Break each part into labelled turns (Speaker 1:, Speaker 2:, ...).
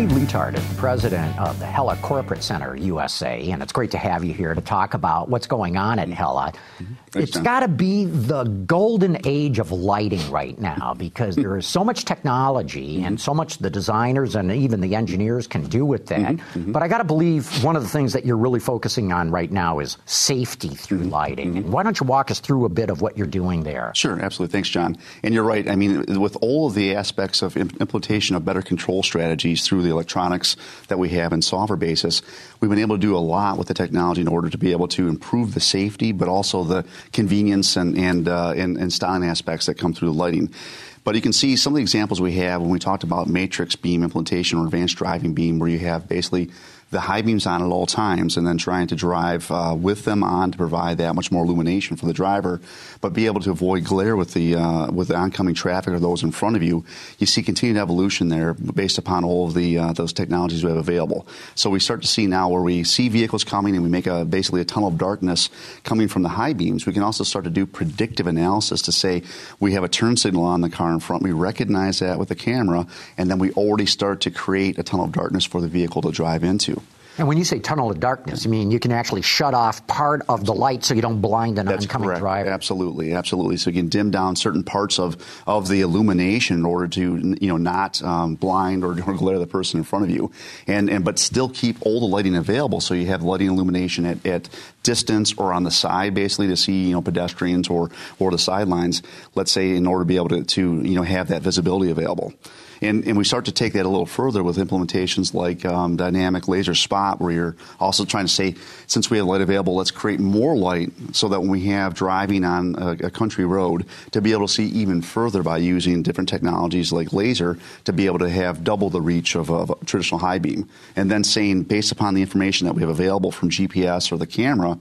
Speaker 1: Steve Lietaert is the president of the Hella Corporate Center USA, and it's great to have you here to talk about what's going on at Hella. Mm-hmm. It's got to be the golden age of lighting right now because there is so much technology mm-hmm. and so much the designers and even the engineers can do with that. Mm-hmm. mm-hmm. But I got to believe one of the things that you're really focusing on right now is safety through mm-hmm. lighting. Mm-hmm. And why don't you walk us through a bit of what you're doing there?
Speaker 2: Sure, absolutely. Thanks, John. And you're right. I mean, with all of the aspects of implementation of better control strategies through the electronics that we have in software basis, we've been able to do a lot with the technology in order to be able to improve the safety, but also the convenience and and, uh, and, and styling aspects that come through the lighting. But you can see some of the examples we have when we talked about matrix beam implementation or advanced driving beam, where you have basically the high beams on at all times and then trying to drive uh, with them on to provide that much more illumination for the driver, but be able to avoid glare with the uh, with the oncoming traffic or those in front of you. You see continued evolution there based upon all of the uh, those technologies we have available. So we start to see now where we see vehicles coming and we make a basically a tunnel of darkness coming from the high beams. We can also start to do predictive analysis to say we have a turn signal on the car in front. We recognize that with the camera, and then we already start to create a tunnel of darkness for the vehicle to drive into.
Speaker 1: And when you say tunnel of darkness, I mean you can actually shut off part of the light so you don't blind an
Speaker 2: That's
Speaker 1: oncoming
Speaker 2: correct.
Speaker 1: driver.
Speaker 2: Absolutely, absolutely. So you can dim down certain parts of, of the illumination in order to you know not um, blind or, or, glare the person in front of you, and and but still keep all the lighting available. So you have lighting illumination at, at distance or on the side, basically to see you know pedestrians or or the sidelines. Let's say in order to be able to, to you know have that visibility available. And, and we start to take that a little further with implementations like um, dynamic laser spot, where you're also trying to say, since we have light available, let's create more light so that when we have driving on a, a country road, to be able to see even further by using different technologies like laser to be able to have double the reach of a, of a traditional high beam. And then saying, based upon the information that we have available from GPS or the camera,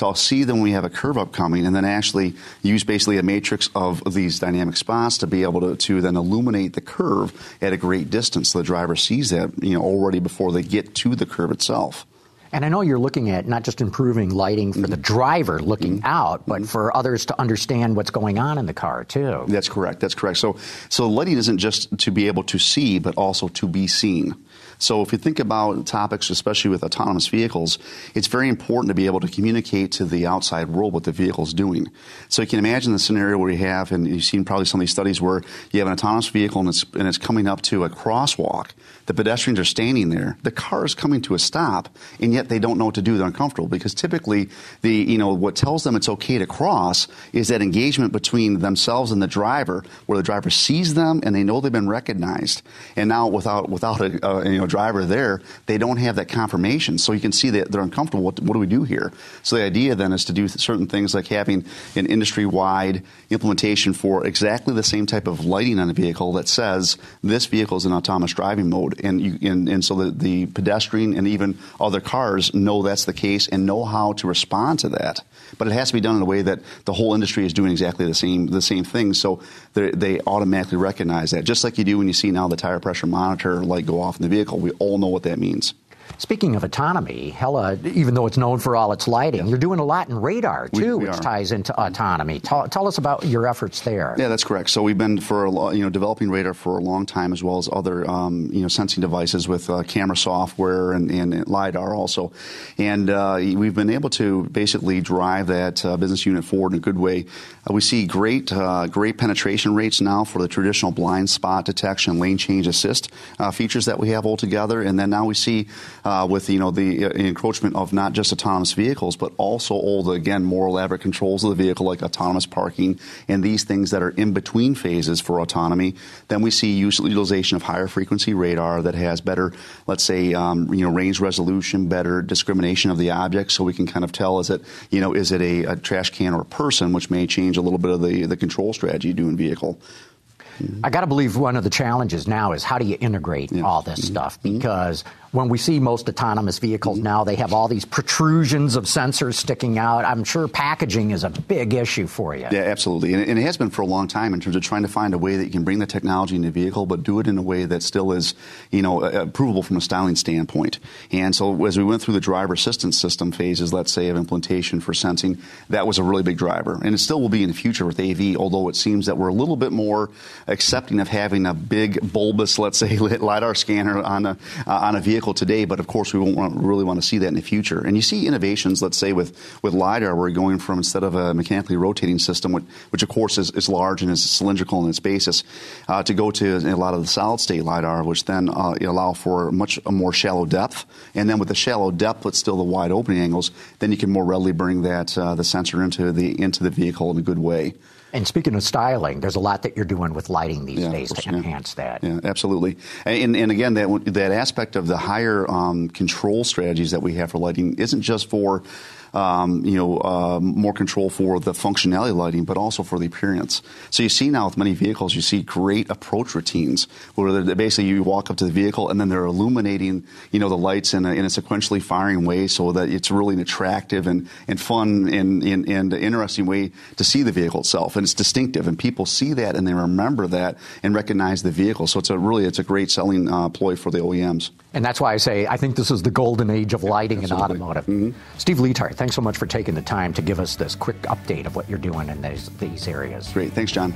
Speaker 2: so I'll see them when we have a curve upcoming and then actually use basically a matrix of these dynamic spots to be able to, to then illuminate the curve at a great distance so the driver sees that you know already before they get to the curve itself.
Speaker 1: And I know you're looking at not just improving lighting for mm-hmm. the driver looking mm-hmm. out, but mm-hmm. for others to understand what's going on in the car too.
Speaker 2: That's correct. That's correct. So, so lighting isn't just to be able to see, but also to be seen. So if you think about topics, especially with autonomous vehicles, it's very important to be able to communicate to the outside world what the vehicle is doing. So you can imagine the scenario where you have, and you've seen probably some of these studies where you have an autonomous vehicle and it's, and it's coming up to a crosswalk. The pedestrians are standing there. The car is coming to a stop, and yet they don't know what to do. They're uncomfortable because typically the you know what tells them it's okay to cross is that engagement between themselves and the driver, where the driver sees them and they know they've been recognized. And now without without a, a you know driver there, they don't have that confirmation. So you can see that they're uncomfortable. What, what do we do here? So the idea then is to do certain things like having an industry wide implementation for exactly the same type of lighting on the vehicle that says this vehicle is in autonomous driving mode. And, you, and, and so the, the pedestrian and even other cars know that's the case and know how to respond to that. But it has to be done in a way that the whole industry is doing exactly the same the same thing. So they automatically recognize that, just like you do when you see now the tire pressure monitor light go off in the vehicle. We all know what that means.
Speaker 1: Speaking of autonomy, Hella, even though it's known for all its lighting, you're doing a lot in radar too, we, we which are. ties into autonomy. Tell, tell, us about your efforts there.
Speaker 2: Yeah, that's correct. So we've been for a, you know developing radar for a long time, as well as other um, you know sensing devices with uh, camera software and, and, lidar also, and uh, we've been able to basically drive that uh, business unit forward in a good way. Uh, we see great uh, great penetration rates now for the traditional blind spot detection, lane change assist uh, features that we have altogether, and then now we see uh, with you know the uh, encroachment of not just autonomous vehicles, but also all the again more elaborate controls of the vehicle, like autonomous parking and these things that are in between phases for autonomy. Then we see utilization of higher frequency radar that has better, let's say, um, you know, range resolution, better discrimination of the object, so we can kind of tell is it you know is it a, a trash can or a person, which may change a little bit of the the control strategy you do in vehicle.
Speaker 1: I got to believe one of the challenges now is how do you integrate yeah. all this mm-hmm. stuff? Because when we see most autonomous vehicles mm-hmm. now, they have all these protrusions of sensors sticking out. I'm sure packaging is a big issue for you.
Speaker 2: Yeah, absolutely. And, it has been for a long time in terms of trying to find a way that you can bring the technology in the vehicle, but do it in a way that still is, you know, uh, provable from a styling standpoint. And so as we went through the driver assistance system phases, let's say, of implementation for sensing, that was a really big driver. And it still will be in the future with AV, although it seems that we're a little bit more accepting of having a big bulbous, let's say, LiDAR scanner on a, uh, on a vehicle today. But of course, we won't want, really want to see that in the future. And you see innovations, let's say, with, with LiDAR, we're going from instead of a mechanically rotating system, which, which of course is, is large and is cylindrical in its basis, uh, to go to a lot of the solid state LiDAR, which then uh, allow for much a more shallow depth. And then with the shallow depth, but still the wide opening angles, then you can more readily bring that uh, the sensor into the into the vehicle in a good way.
Speaker 1: And speaking of styling, there's a lot that you're doing with lighting these yeah, days to yeah. enhance that.
Speaker 2: Yeah, absolutely. And, and again, that that aspect of the higher um, control strategies that we have for lighting isn't just for um, you know, uh, more control for the functionality lighting, but also for the appearance. So you see now with many vehicles, you see great approach routines where basically you walk up to the vehicle and then they're illuminating, you know, the lights in a, in a sequentially firing way so that it's really an attractive and, and fun and, and, and interesting way to see the vehicle itself. And it's distinctive and people see that and they remember that and recognize the vehicle. So it's a really, it's a great selling uh, ploy for the OEMs.
Speaker 1: And that's why I say I think this is the golden age of lighting in automotive. Mm-hmm. Steve Lietaert, thanks so much for taking the time to give us this quick update of what you're doing in these, these areas.
Speaker 2: Great. Thanks, John.